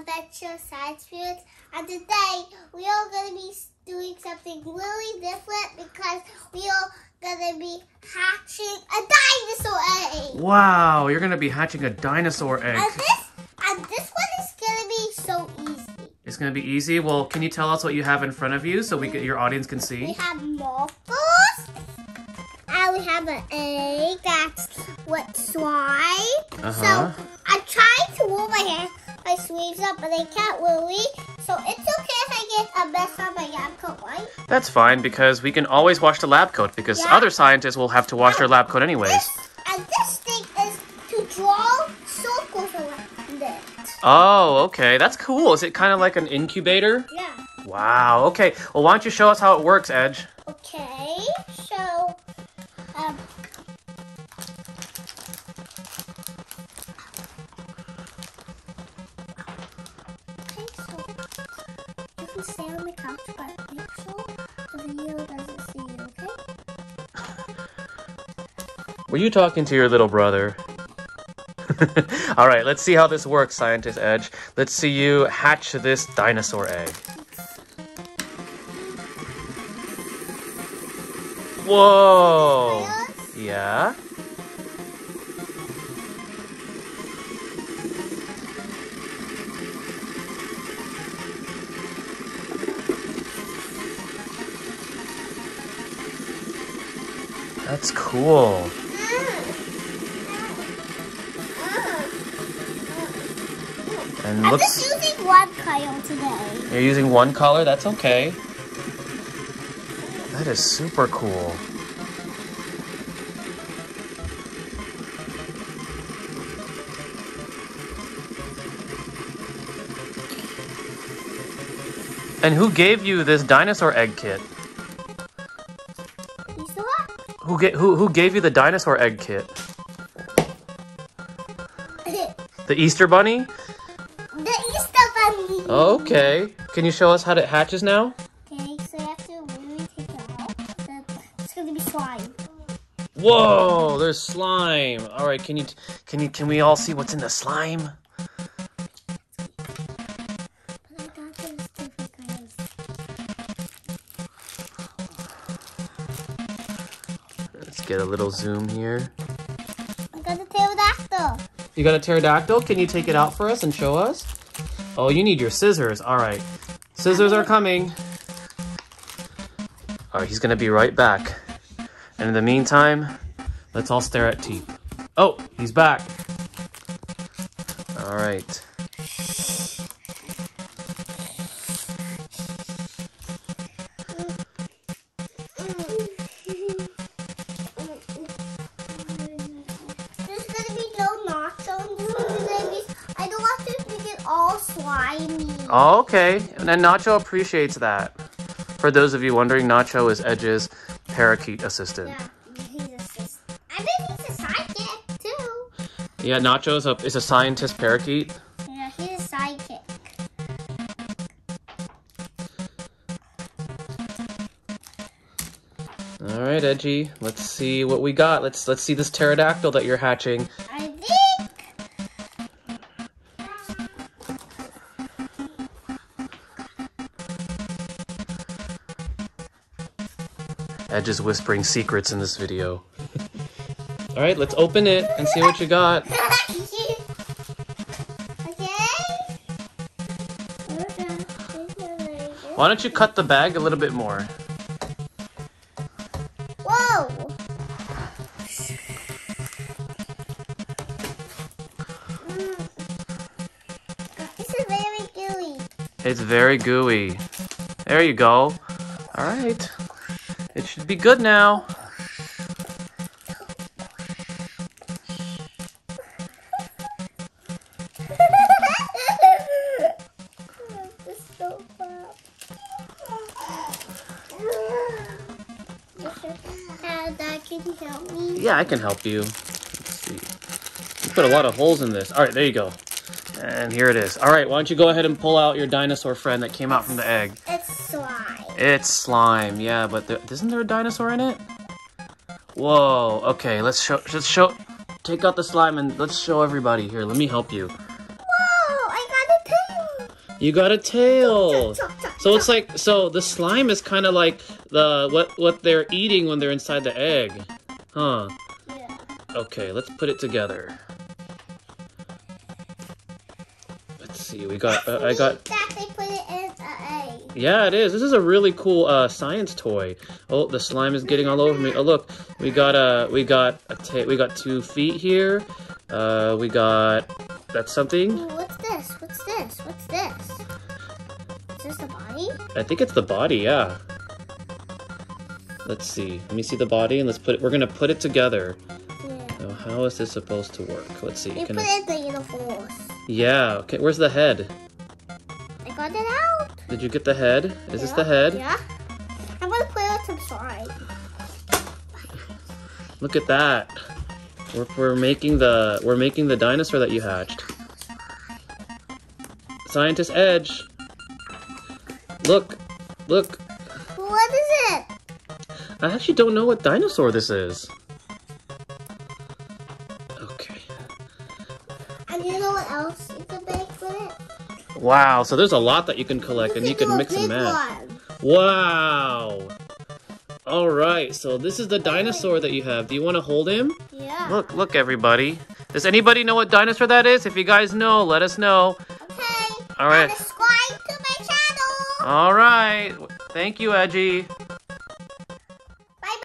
Adventure Science Spirits. And today we are going to be doing something really different because we are going to be hatching a dinosaur egg. Wow, you're gonna be hatching a dinosaur egg. And this, and this one is going to be so easy. It's gonna be easy. Well, can you tell us what you have in front of you so we your audience can see? We have morphos. And we have an egg that's with slime. Uh-huh. So I tried to roll my hair, my sleeves up, but they can't really. So it's okay if I get a mess on my lab coat, right? That's fine because we can always wash the lab coat because Yeah. other scientists will have to wash their lab coat anyways. This, and this thing is to draw circles around it. Oh, okay. That's cool. Is it kind of like an incubator? Yeah. Wow. Okay. Well, why don't you show us how it works, Edge? Okay. You stay on the couch, but make sure the video doesn't see you, okay? Were you talking to your little brother? All right, let's see how this works, Scientist Edge. Let's see you hatch this dinosaur egg. Whoa! Yeah? That's cool. And I'm looks just using one color today. you're using one color, that's okay. That is super cool. And who gave you this dinosaur egg kit? You saw it? Who who who gave you the dinosaur egg kit? The Easter bunny? the Easter Bunny. Okay. Can you show us how it hatches now? Okay, so you have to really take it out. It's gonna be slime. Whoa, there's slime. All right, can you can you can we all see what's in the slime? Get a little zoom here. I got the pterodactyl. You got a pterodactyl? Can you take it out for us and show us? Oh, you need your scissors. All right. Scissors are coming. All right, he's going to be right back. And in the meantime, let's all stare at Teep. Oh, he's back. All right. Oh, okay. And then Nacho appreciates that. For those of you wondering, Nacho is Edge's parakeet assistant. Yeah, he's a. I think he's a sidekick too. Yeah, Nacho is a, is a scientist parakeet. Yeah, he's a sidekick. All right, Edgy. Let's see what we got. Let's let's see this pterodactyl that you're hatching. I Edge is whispering secrets in this video. All right, let's open it and see what you got. okay. Why don't you cut the bag a little bit more? Whoa! Mm. This is very gooey. It's very gooey. There you go. All right. It should be good now. This is so fun. Dad, can you help me? Yeah, I can help you. Let's see. You put a lot of holes in this. All right, there you go. And here it is. All right, why don't you go ahead and pull out your dinosaur friend that came out from the egg? It's slime. It's slime, yeah, but there, isn't there a dinosaur in it? Whoa. Okay, let's show. Let's show. Take out the slime and let's show everybody. Here, let me help you. Whoa! I got a tail. You got a tail. So it's like so the slime is kind of like the what what they're eating when they're inside the egg, huh? Yeah. Okay, let's put it together. See. We got uh, I got That they put it in a egg. yeah, it is. This is a really cool uh, science toy. Oh, the slime is getting all over me. Oh, look, we got a we got a we got two feet here. Uh, we got that's something. What's this? What's this? What's this? Is this the body? I think it's the body. Yeah. Let's see. Let me see the body and let's put it. We're gonna put it together. Yeah. How is this supposed to work? Let's see. They Can put I- it in the uniforms. Yeah. Okay. Where's the head? I got it out. Did you get the head? Is this the head? Yeah. I'm gonna put it side. Look at that. We're, we're making the we're making the dinosaur that you hatched. Scientist Edge. Look, look. What is it? I actually don't know what dinosaur this is. You know what else you can make with it? Wow. So there's a lot that you can collect, and you can can do a mix and match. Wow. All right. So this is the dinosaur that you have. Do you want to hold him? Yeah. Look, look, everybody. Does anybody know what dinosaur that is? If you guys know, let us know. Okay. All right. Subscribe to my channel. All right. Thank you, Edgy.